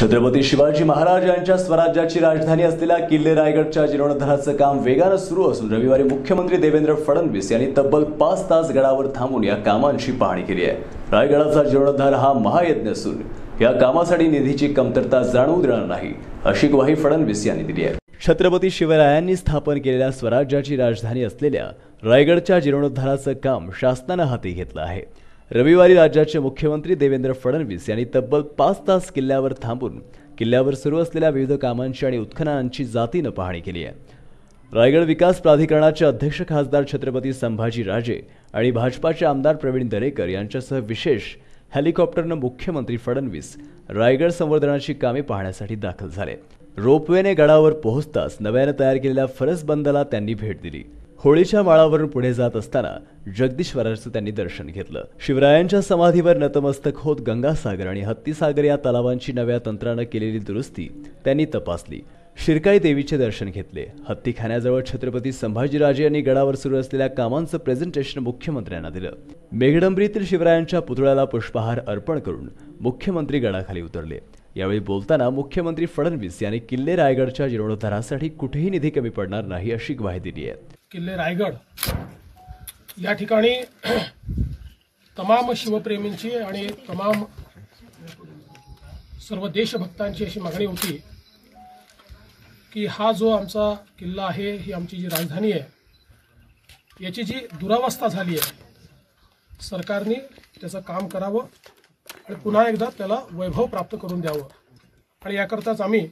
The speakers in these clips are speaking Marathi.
छत्रपती शिवाजी महाराज यांच्या स्वराज्याची राजधानी असलेल्या किल्ले रायगडच्या जीर्णोद्धाराचं काम वेगानं सुरू असून रविवारी मुख्यमंत्री देवेंद्र फडणवीस यांनी तब्बल पाच तास गडावर थांबून या कामांची पाहणी केली आहे. रायगडाचा जीर्णोद्धार हा महायज्ञ असून या कामासाठी निधीची कमतरता जाणवू देणार नाही अशी ग्वाही फडणवीस यांनी दिली आहे. छत्रपती शिवरायांनी स्थापन केलेल्या स्वराज्याची राजधानी असलेल्या रायगडच्या जीर्णोद्धाराचं काम शासनानं हाती घेतलं आहे. रविवारी राज्याचे मुख्यमंत्री देवेंद्र फडणवीस यांनी तब्बल पाच तास किल्ल्यावर थांबून किल्ल्यावर सुरू असलेल्या विविध कामांची आणि उत्खननांची जातीनं पाहणी केली आहे. रायगड विकास प्राधिकरणाचे अध्यक्ष खासदार छत्रपती संभाजी राजे आणि भाजपाचे आमदार प्रवीण दरेकर यांच्यासह विशेष हेलिकॉप्टरनं मुख्यमंत्री फडणवीस रायगड संवर्धनाची कामे पाहण्यासाठी दाखल झाले. रोपवेने गडावर पोहोचताच नव्यानं तयार केलेल्या फरसबंदला त्यांनी भेट दिली. होळीच्या माळावरून पुढे जात असताना जगदीश्वराचं त्यांनी दर्शन घेतलं. शिवरायांच्या समाधीवर नतमस्तक होत गंगासागर आणि हत्तीसागर या तलावांची नव्या तंत्रानं केलेली दुरुस्ती त्यांनी तपासली. शिरकाई देवीचे दर्शन घेतले. हत्तीखान्याजवळ छत्रपती संभाजीराजे यांनी गडावर सुरू असलेल्या कामांचं प्रेझेंटेशन मुख्यमंत्र्यांना दिलं. मेघडंबरीतील शिवरायांच्या पुतळ्याला पुष्पहार अर्पण करून मुख्यमंत्री गडाखाली उतरले. यावेळी बोलताना मुख्यमंत्री फडणवीस यांनी किल्ले रायगडच्या जीर्णोद्धारासाठी कुठेही निधी कमी पडणार नाही अशी ग्वाही दिली आहे. किल्ले रायगड. या ठिकाणी तमाम शिवप्रेमींची आणि तमाम सर्व देशभक्तांची अशी मागणी होती की हा जो आमचा किल्ला आहे ही आमची जी राजधानी आहे याची जी दुरावस्था झाली आहे सरकारने त्याचं काम करावं आणि पुन्हा एकदा त्याला वैभव प्राप्त करून द्यावं. आणि याकरताच आम्ही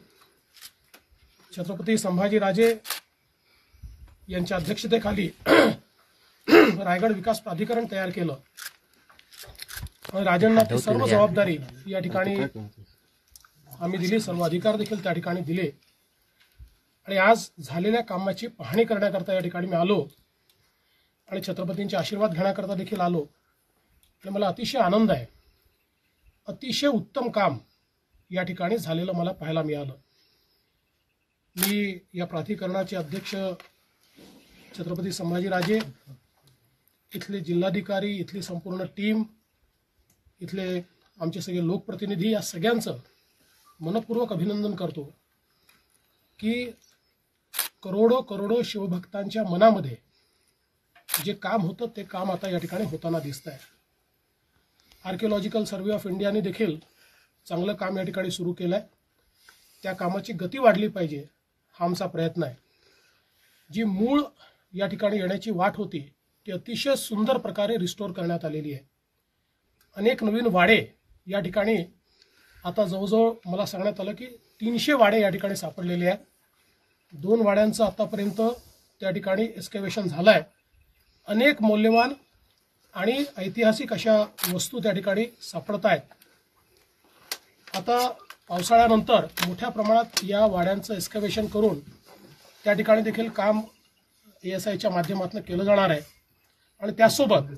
छत्रपती संभाजीराजे यांच्या अध्यक्षतेखाली रायगड विकास प्राधिकरण तयार केलं. आणि राजांना ती सर्व जबाबदारी या ठिकाणी आम्ही दिली सर्व अधिकार देखील त्या ठिकाणी दिले. आणि आज झालेल्या कामाची पाहणी करण्याकरता या ठिकाणी मी आलो आणि छत्रपतींचे आशीर्वाद घेण्याकरता देखील आलो. आणि मला अतिशय आनंद आहे. अतिशय उत्तम काम या ठिकाणी झालेलं मला पाहायला मिळालं. मी या प्राधिकरणाचे अध्यक्ष छत्रपती संभाजीराजे इथले जिल्हाधिकारी इथली संपूर्ण टीम इथले आमचे सगळे लोकप्रतिनिधी या सगळ्यांचं मनपूर्वक अभिनंदन करतो की करोडो करोडो शिवभक्तांच्या मनामध्ये जे काम होतं ते काम आता या ठिकाणी होताना दिसत आहे आर्किओलॉजिकल सर्वे ऑफ इंडियाने देखील चांगलं काम या ठिकाणी सुरू केलं आहे त्या कामाची गती वाढली पाहिजे हा आमचा प्रयत्न आहे. जी मूळ या ठिकाणी येण्याची वाट होती ती अतिशय सुंदर प्रकारे रिस्टोर करण्यात आलेली आहे. अनेक नवीन वाडे या ठिकाणी आता जवळजवळ मला सांगण्यात आलं की तीनशे वाडे या ठिकाणी सापडलेले आहेत. दोन वाड्यांचं आतापर्यंत त्या ठिकाणी एस्केवेशन झालं आहे अनेक मौल्यवान आणि ऐतिहासिक अशा वस्तू त्या ठिकाणी सापडत आहेत. आता पावसाळ्यानंतर मोठ्या प्रमाणात या वाड्यांचं एस्केवेशन करून त्या ठिकाणी देखील काम ए एस आयच्या माध्यमातून केलं जाणार आहे. आणि त्यासोबत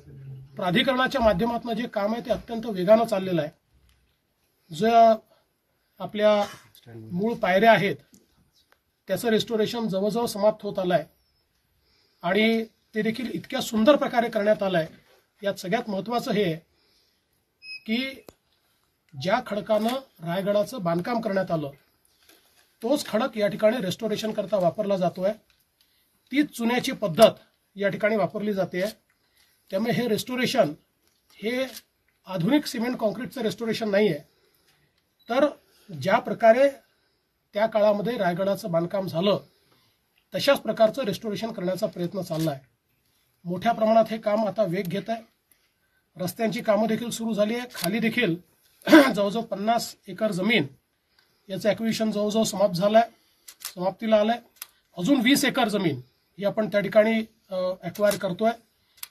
प्राधिकरणाच्या माध्यमातून जे काम आहे ते अत्यंत वेगानं चाललेलं आहे. जे आपल्या मूळ पायऱ्या आहेत त्याचं रेस्टोरेशन जवळजवळ समाप्त होत आलं आहे आणि ते देखील इतक्या सुंदर प्रकारे करण्यात आलं आहे यात सगळ्यात महत्त्वाचं हे की ज्या खडकानं रायगडाचं बांधकाम करण्यात आलं तोच खडक या ठिकाणी रेस्टोरेशन करता वापरला जातो आहे तीच चुन्याची पद्धत या ठिकाणी वापरली जाते. आहे त्यामुळे हे रेस्टोरेशन हे आधुनिक सिमेंट कॉन्क्रीटचं रेस्टोरेशन नाही आहे तर ज्या प्रकारे त्या काळामध्ये रायगडाचं बांधकाम झालं तशाच प्रकारचं रेस्टोरेशन करण्याचा प्रयत्न चालला आहे मोठ्या प्रमाणात हे काम आता वेग घेत आहे. रस्त्यांची कामं देखील सुरू झाली आहे. खाली देखील जवळजवळ पन्नास एकर जमीन याचं ॲक्विशन जवळजवळ समाप्त झालं आहे समाप्तीला आलं आहे अजून वीस एकर जमीन ही आपण त्या ठिकाणी ॲक्वायर करतोय.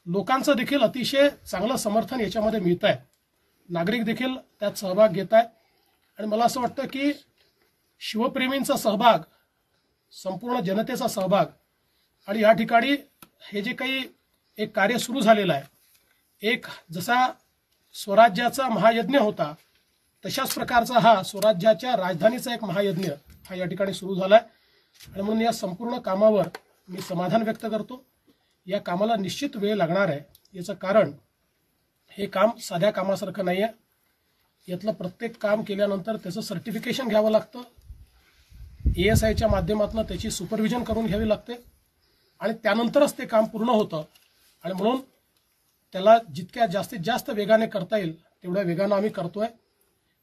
लोकांचं देखील अतिशय चांगलं समर्थन याच्यामध्ये मिळत आहे नागरिक देखील त्यात सहभाग घेत आहे आणि मला असं वाटतं की शिवप्रेमींचा सहभाग संपूर्ण जनतेचा सहभाग आणि या ठिकाणी हे जे काही एक कार्य सुरू झालेलं आहे एक जसा स्वराज्याचा महायज्ञ होता तशाच प्रकारचा हा स्वराज्याच्या राजधानीचा एक महायज्ञ हा या ठिकाणी सुरू झाला आहे आणि म्हणून या संपूर्ण कामावर मी समाधान व्यक्त करतो. या कामाला निश्चित वेळ लागणार आहे. याचं कारण हे काम साध्या कामासारखं नाही आहे यातलं प्रत्येक काम केल्यानंतर त्याचं सर्टिफिकेशन घ्यावं लागतं. ए एस आयच्या माध्यमातून त्याची सुपरविजन करून घ्यावी लागते. आणि त्यानंतरच ते काम पूर्ण होतं. आणि म्हणून त्याला जितक्या जास्तीत जास्त वेगाने करता येईल तेवढ्या वेगानं आम्ही करतोय.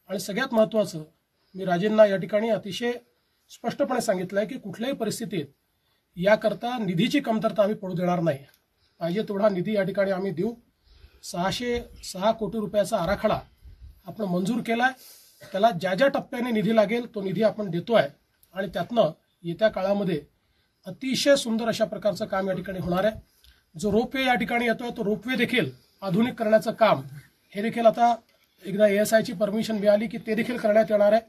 आणि सगळ्यात महत्त्वाचं मी राजेंना या ठिकाणी अतिशय स्पष्टपणे सांगितलं आहे की कुठल्याही परिस्थितीत याकरता निधीची कमतरता आम्ही पडू देणार नाही. पाहिजे तेवढा निधी या ठिकाणी आम्ही देऊ. सहाशे सहा कोटी रुपयाचा आराखडा आपण मंजूर केला आहे त्याला ज्या ज्या टप्प्याने निधी लागेल तो निधी आपण देतो आहे आणि त्यातनं येत्या काळामध्ये अतिशय सुंदर अशा प्रकारचं काम या ठिकाणी होणार आहे. जो रोपवे या ठिकाणी येतोय तो रोपवे देखील आधुनिक करण्याचं काम. हे देखील आता एकदा एस आयची परमिशन मिळाली की ते देखील करण्यात येणार आहे.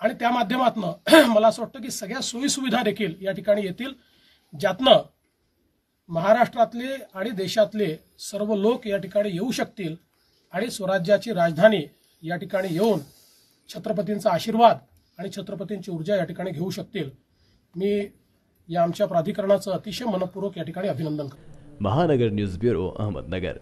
आणि त्या माध्यमातनं मला असं वाटतं की सगळ्या सोयीसुविधा देखील या ठिकाणी येतील. ज्यातनं महाराष्ट्रातले आणि देशातले सर्व लोक या ठिकाणी येऊ शकतील आणि स्वराज्याची राजधानी या ठिकाणी येऊन छत्रपतींचा आशीर्वाद आणि छत्रपतींची ऊर्जा या ठिकाणी घेऊ शकतील. मी या आमच्या प्राधिकरणाचं अतिशय मनपूर्वक या ठिकाणी अभिनंदन करतो. महानगर न्यूज ब्युरो अहमदनगर.